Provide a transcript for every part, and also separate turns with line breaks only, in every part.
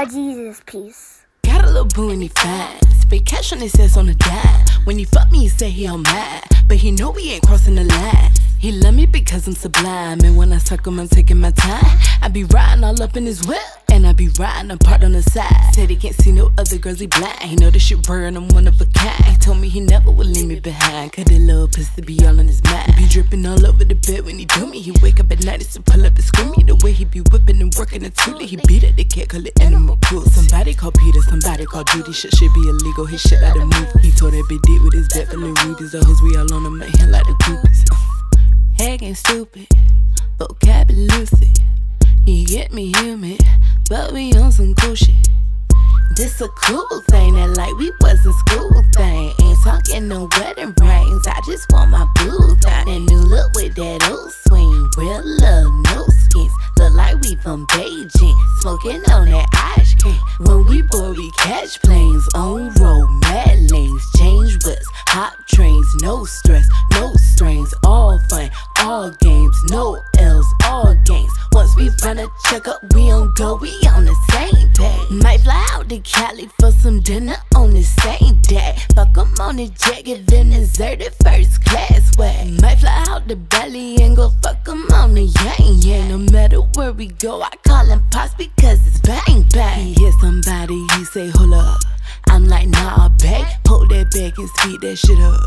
a Geezus piece.
Got a little boo and he fine. Spray cash on his ass on the dime. When he fuck me, he say he all mad. But he know we ain't crossing the line. He love me because I'm sublime. And when I suck him, I'm taking my time. I be riding all up in his whip. And I be riding apart on the side. Said he can't see no other girls, he blind. He know this shit rare and I'm one of a kind. He told me he never would leave me behind. Cause the little pussy be all on his mind. Be dripping all over the bed when he do me. He wake up at night it's and pull up and scream me. The way he be whipping and working the toolie. He beat it, they can't call it animal cool. Somebody call Peter, somebody call Judy. Shit should be illegal, his shit out of move. He told that big dick with his feeling rubies. The hoes we all on him, man, like the groupies. Head ain't stupid, vocabulary lucid. He get me humid, but we on some cool shit. This a cool thing that like we wasn't school thing. Ain't talking no wedding rings. I just want my boo thing. And new look with that old swing. Real love, no skins. Look like we from Beijing. Smoking on that ice No stress, no strains. All fun, all games. No L's, all games. Once we run a checkup, we don't go. We on the same page. Might fly out to Cali for some dinner on the same day. Fuck 'em on the jet, get them deserted first class way. Might fly out to Bali and go fuck 'em on the yang yeah. No matter where we go, I call him pops because it's bang bang. He hear somebody, he say hold up. I'm like nah, babe. Pull that back and speed that shit up.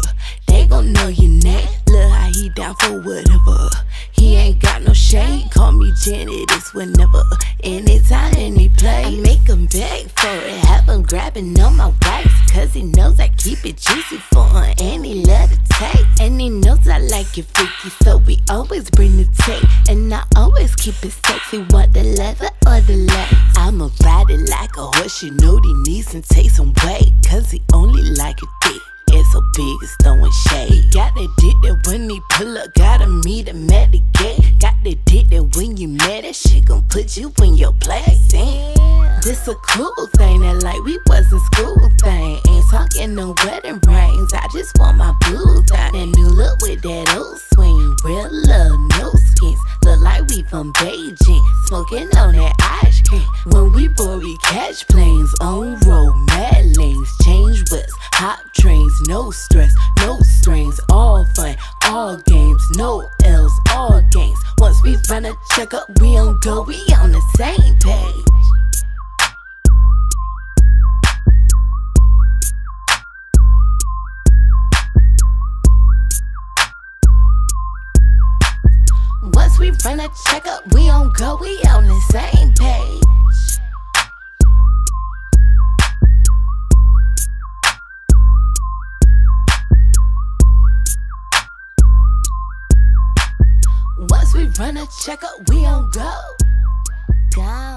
They gon' know your name. Look how he down for whatever. He ain't got no shame. Call me Janet, it's whenever. Anytime, any place. I make him beg for it. Have him grabbing on my waist. Cause he knows I keep it juicy for him. And he love the taste. And he knows I like it freaky. So we always bring the tape. And I always keep it sexy. What the leather or the leg? I'ma ride it like a horse. You know he needs some take some weight. Cause he only like it thick. It's so big, it's throwing shade. Got that dick that when he pull up, gotta meet him at the gate. Got that dick that when you mad, that shit gon' put you in your place. Damn. This a cool thing that like we wasn't school thing. Ain't talking no wedding rings. I just want my blue thing. That new look with that old swing. Real love, no skins. Look like we from Beijing. Smoking on that ice cream. When we board, we catch planes on road, mad lanes, no stress, no strains, all fun, all games, no L's, all games. Once we run a checkup, we don't go, we on the same page. Once we run a checkup, we don't go, we on the same page. We run a checkup, we don't go. God.